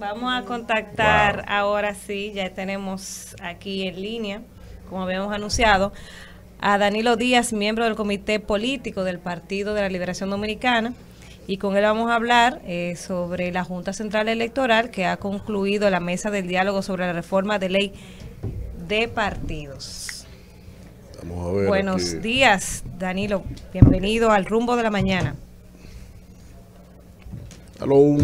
Vamos a contactar ahora sí, ya tenemos aquí en línea, como habíamos anunciado, a Danilo Díaz, miembro del Comité Político del Partido de la Liberación Dominicana. Y con él vamos a hablar eh, sobre la Junta Central Electoral que ha concluido la mesa del diálogo sobre la reforma de ley de partidos. Vamos a ver Buenos aquí. días, Danilo. Bienvenido al rumbo de la mañana. Aló,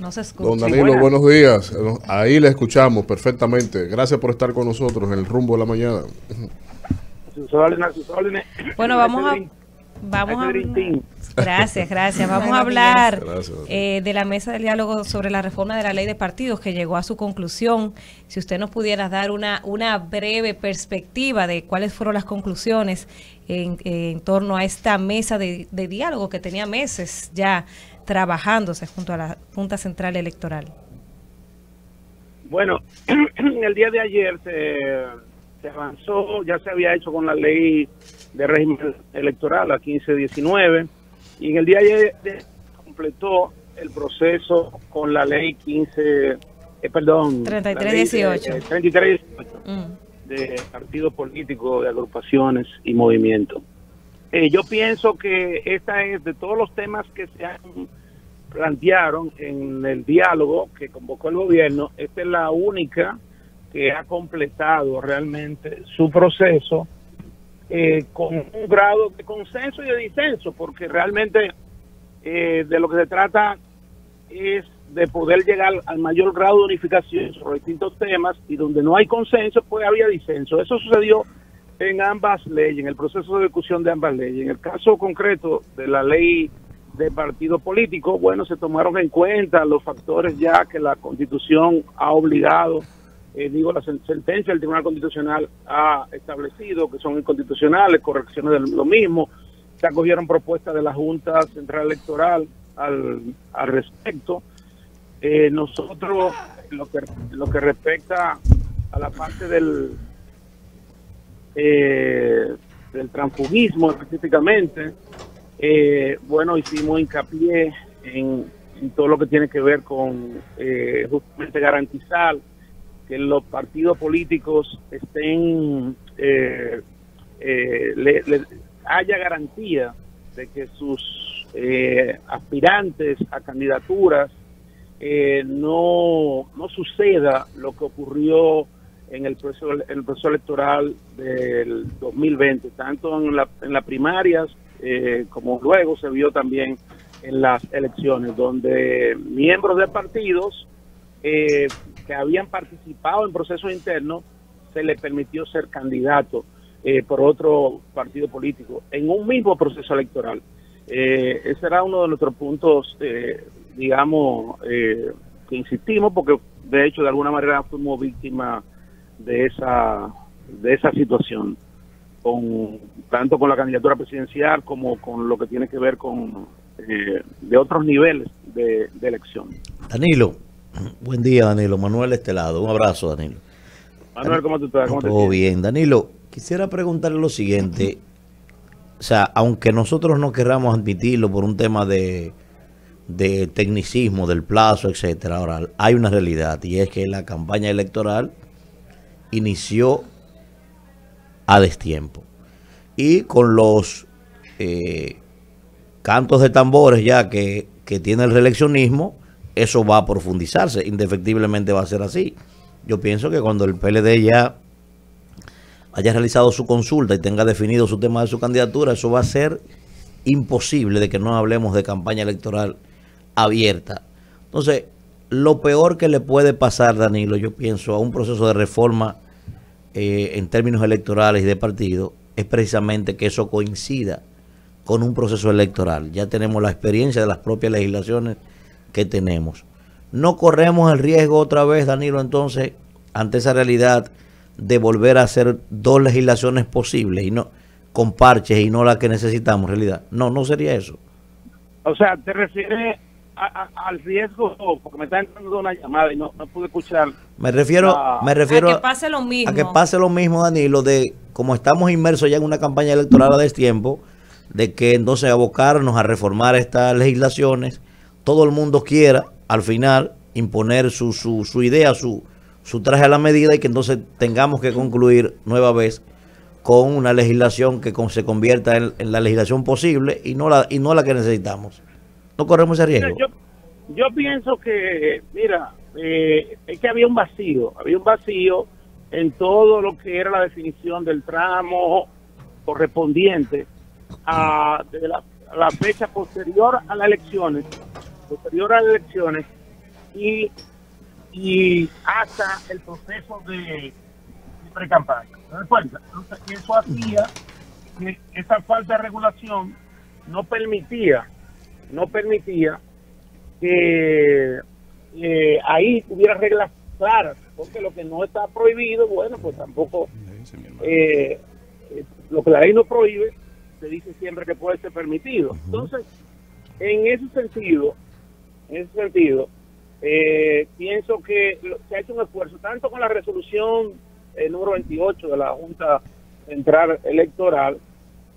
No se escucha. don Danilo, buenos días. Ahí le escuchamos perfectamente. Gracias por estar con nosotros en el rumbo de la mañana. sus órdenes, sus órdenes. Bueno, vamos a, vamos a Gracias, gracias. Vamos a hablar eh, de la mesa del diálogo sobre la reforma de la ley de partidos que llegó a su conclusión. Si usted nos pudiera dar una, una breve perspectiva de cuáles fueron las conclusiones en, en torno a esta mesa de, de diálogo que tenía meses ya trabajándose junto a la Junta Central Electoral. Bueno, el día de ayer se, se avanzó, ya se había hecho con la ley de régimen electoral, la 1519, y en el día de ayer se completó el proceso con la ley 15, eh, perdón, la ley de- 3318. eh, 3318 Mm. de partidos políticos, de agrupaciones y movimientos. Eh, yo pienso que esta es de todos los temas que se han plantearon en el diálogo que convocó el gobierno, esta es la única que ha completado realmente su proceso eh, con un grado de consenso y de disenso, porque realmente eh, de lo que se trata es de poder llegar al mayor grado de unificación sobre distintos temas y donde no hay consenso, pues había disenso. Eso sucedió en ambas leyes, en el proceso de discusión de ambas leyes. En el caso concreto de la ley de partido político, bueno, se tomaron en cuenta los factores ya que la Constitución ha obligado, eh, digo, la sen- sentencia del Tribunal Constitucional ha establecido que son inconstitucionales, correcciones de lo mismo, se acogieron propuestas de la Junta Central Electoral al, al respecto. Eh, nosotros, lo que, lo que respecta a la parte del, eh, del transfugismo específicamente, eh, bueno, hicimos hincapié en, todo lo que tiene que ver con eh, justamente garantizar que los partidos políticos estén, eh, eh, le- haya garantía de que sus eh, aspirantes a candidaturas no, no suceda lo que ocurrió en el proceso, en el proceso electoral del 2020, tanto en, la, en las primarias eh, como luego se vio también en las elecciones, donde miembros de partidos eh, que habían participado en procesos internos se les permitió ser candidato eh, por otro partido político en un mismo proceso electoral. Eh, ese era uno de nuestros puntos, eh, digamos, que insistimos, porque de hecho de alguna manera fuimos víctimas de esa de esa situación, con tanto con la candidatura presidencial como con lo que tiene que ver con eh, de otros niveles de, de elección. Danilo, buen día Danilo, Manuel Estelado, un abrazo Danilo. Manuel, ¿cómo tú estás? ¿Cómo te Todo bien, Danilo, quisiera preguntarle lo siguiente, o sea, aunque nosotros no querramos admitirlo por un tema de, de tecnicismo, del plazo, etcétera, ahora hay una realidad y es que la campaña electoral inició a destiempo y con los eh, cantos de tambores ya que, que tiene el reeleccionismo, eso va a profundizarse, indefectiblemente va a ser así. Yo pienso que cuando el PLD ya haya realizado su consulta y tenga definido su tema de su candidatura, eso va a ser imposible de que no hablemos de campaña electoral abierta. Entonces, lo peor que le puede pasar, Danilo, yo pienso, a un proceso de reforma eh, en términos electorales y de partido, es precisamente que eso coincida con un proceso electoral. Ya tenemos la experiencia de las propias legislaciones que tenemos. No corremos el riesgo otra vez, Danilo, entonces, ante esa realidad de volver a hacer dos legislaciones posibles y no con parches y no la que necesitamos en realidad. No, no sería eso. O sea, te refieres a- a- al riesgo, porque me está entrando una llamada y no, no pude escuchar. Me refiero, Ah. me refiero a que pase lo mismo. a que pase lo mismo, Danilo, de como estamos inmersos ya en una campaña electoral a destiempo, de que entonces abocarnos a reformar estas legislaciones, todo el mundo quiera, al final, imponer su, su, su idea, su, su traje a la medida y que entonces tengamos que concluir nueva vez con una legislación que con- se convierta en, en la legislación posible y no la y no la que necesitamos. No corremos ese riesgo. yo, yo pienso que, mira, eh, es que había un vacío, había un vacío en todo lo que era la definición del tramo correspondiente a, de la, fecha posterior a las elecciones, posterior a las elecciones y, y hasta el proceso de, de pre-campaña. Entonces, eso hacía que esa falta de regulación no permitía no permitía que eh, ahí hubiera reglas claras, porque lo que no está prohibido, bueno, pues tampoco eh, eh, lo que la ley no prohíbe, se dice siempre que puede ser permitido. Entonces, en ese sentido, en ese sentido, eh, pienso que se ha hecho un esfuerzo, tanto con la resolución eh, número 28 de la Junta Central Electoral,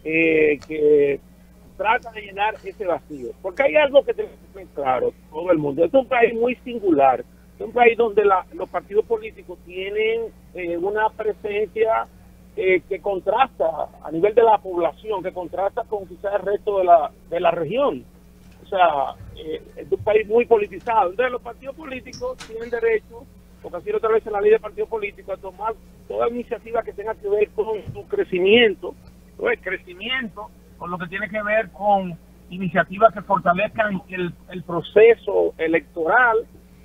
eh, que trata de llenar ese vacío. Porque hay algo que tenemos que claro, todo el mundo. Es un país muy singular. Es un país donde la- los partidos políticos tienen eh, una presencia eh, que contrasta a nivel de la población, que contrasta con quizás el resto de la, de la región. O sea, eh, es un país muy politizado. Entonces los partidos políticos tienen derecho, porque así lo establece la ley de partidos políticos, a tomar toda iniciativa que tenga que ver con su crecimiento, el crecimiento, con lo que tiene que ver con iniciativas que fortalezcan el, el proceso electoral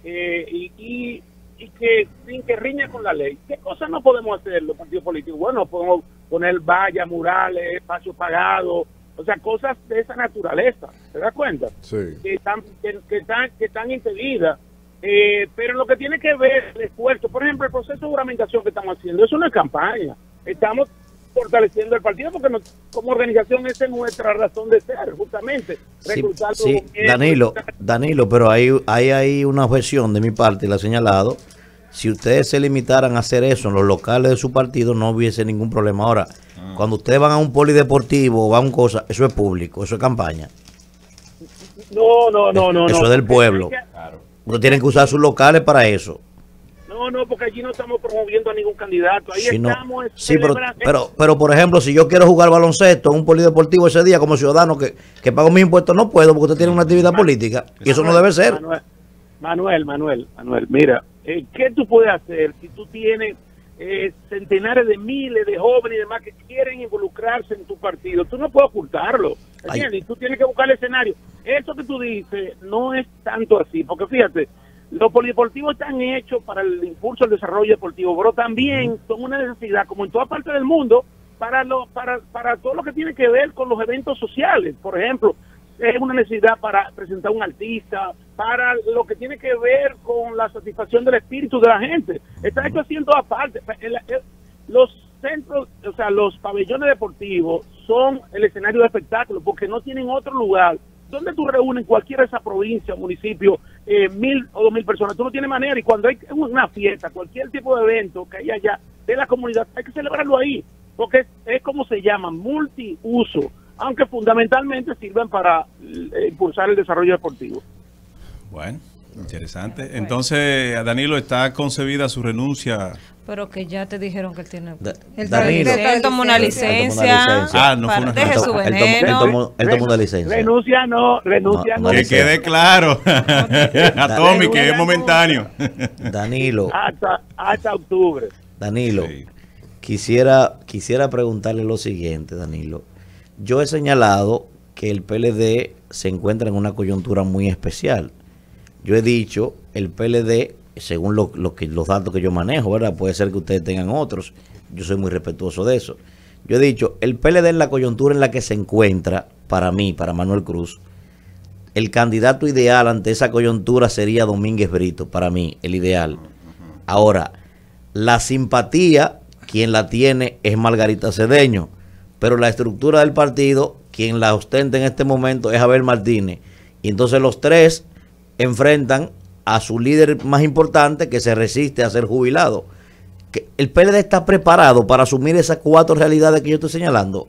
eh, y, y, y que sin que riña con la ley. ¿Qué cosas no podemos hacer los partidos políticos? Bueno, podemos poner vallas, murales, espacios pagados, o sea, cosas de esa naturaleza, ¿te das cuenta? Sí. que están, que, que están, que están impedidas. Eh, pero lo que tiene que ver el esfuerzo, por ejemplo, el proceso de juramentación que estamos haciendo, eso no es campaña. Estamos fortaleciendo el partido porque nos- como organización esa es nuestra razón de ser, justamente. Sí, Danilo, Danilo, pero hay, hay ahí una objeción de mi parte, y la he señalado. Si ustedes se limitaran a hacer eso en los locales de su partido, no hubiese ningún problema. Ahora, cuando ustedes van a un polideportivo o a un cosa, eso es público, eso es campaña. No, no, no, no. Eso no, es del pueblo. hay que- Ustedes tienen que usar sus locales para eso. No, no, porque allí no estamos promoviendo a ningún candidato. Ahí Si no- estamos. es sí, pero, pero, pero, por ejemplo, si yo quiero jugar baloncesto en un polideportivo ese día como ciudadano que, que pago mis impuestos, no puedo porque usted tiene una actividad política. Y eso no debe ser. Manuel, Manuel, Manuel, Manuel, mira, eh, ¿qué tú puedes hacer si tú tienes eh, centenares de miles de jóvenes y demás que quieren involucrarse en tu partido? Tú no puedes ocultarlo, ¿entiendes? Y tú tienes que buscar el escenario. Eso que tú dices no es tanto así, porque fíjate, los polideportivos están hechos para el impulso del desarrollo deportivo, pero también son una necesidad, como en toda parte del mundo, para, lo, para, para todo lo que tiene que ver con los eventos sociales. Por ejemplo, es una necesidad para presentar un artista, para lo que tiene que ver con la satisfacción del espíritu de la gente. Está hecho así en todas partes. Los centros, o sea, los pabellones deportivos son el escenario de espectáculo porque no tienen otro lugar donde tú reúnes cualquiera de esa provincia o municipio eh, mil o dos mil personas. Tú no tienes manera y cuando hay una fiesta, cualquier tipo de evento que haya allá de la comunidad, hay que celebrarlo ahí porque es, es como se llama, multiuso, aunque fundamentalmente sirven para eh, impulsar el desarrollo deportivo. Bueno, interesante. Entonces, a Danilo está concebida su renuncia. Pero que ya te dijeron que él tiene. Da- él, Danilo. él- él tomó una licencia. Ah, no fue una deje su Él tomó- él veneno. tomó- él tomó una licencia. Renuncia no, renuncia No, no. Que quede claro a Tommy que es momentáneo. Danilo, Hasta, hasta octubre. Danilo, Sí. quisiera, quisiera preguntarle lo siguiente, Danilo. Yo he señalado que el PLD se encuentra en una coyuntura muy especial. Yo he dicho, el PLD, según lo, que, los datos que yo manejo, ¿verdad? Puede ser que ustedes tengan otros. Yo soy muy respetuoso de eso. Yo he dicho, el PLD en la coyuntura en la que se encuentra, para mí, para Manuel Cruz, el candidato ideal ante esa coyuntura sería Domínguez Brito, para mí, el ideal. Ahora, la simpatía, quien la tiene es Margarita Cedeño, pero la estructura del partido, quien la ostenta en este momento es Abel Martínez. Y entonces los tres enfrentan a su líder más importante que se resiste a ser jubilado. Que ¿El PLD está preparado para asumir esas cuatro realidades que yo estoy señalando?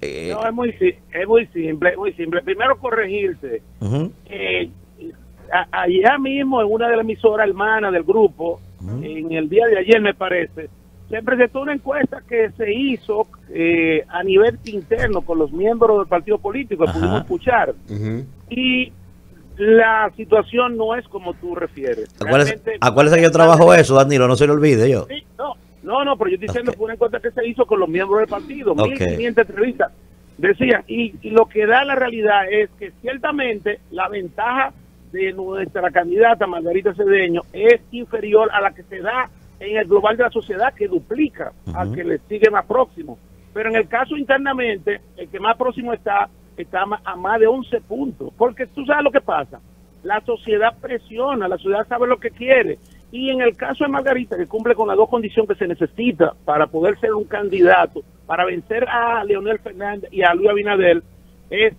Eh, No, es muy, es muy simple, es muy simple. Primero corregirse. Eh, a- allá mismo en una de las emisoras hermanas del grupo, en el día de ayer me parece, se presentó una encuesta que se hizo eh, a nivel interno con los miembros del partido político, que pudimos escuchar, y la situación no es como tú refieres. Acuérdese, que yo trabajo eso, Danilo, no se lo olvide yo. Sí, no, no, no, pero yo estoy diciendo Ok. que fue una encuesta que se hizo con los miembros del partido, Ok. 1500 entrevistas. Decían, y, y lo que da la realidad es que ciertamente la ventaja de nuestra candidata Margarita Cedeño es inferior a la que se da en el global de la sociedad, que duplica al que le sigue más próximo. Pero en el caso internamente, el que más próximo está, está a más de 11 puntos. Porque tú sabes lo que pasa. La sociedad presiona, la sociedad sabe lo que quiere. Y en el caso de Margarita, que cumple con las dos condiciones que se necesita para poder ser un candidato, para vencer a Leonel Fernández y a Luis Abinader, es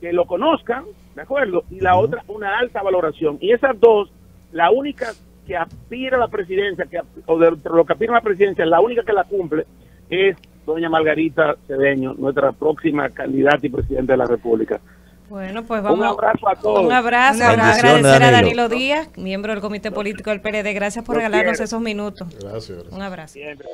que lo conozcan, ¿de acuerdo? Y la otra, una alta valoración. Y esas dos, la única que aspira a la presidencia, que, o de lo que aspira a la presidencia, la única que la cumple es doña Margarita Cedeño, nuestra próxima candidata y presidenta de la República. Bueno, pues Un vamos. abrazo a todos. Un abrazo. Un abrazo. Agradecer a Danilo. Danilo Díaz, miembro del Comité Político del PLD. Gracias por Lo regalarnos quiero. esos minutos. Gracias. gracias. Un abrazo. Siempre.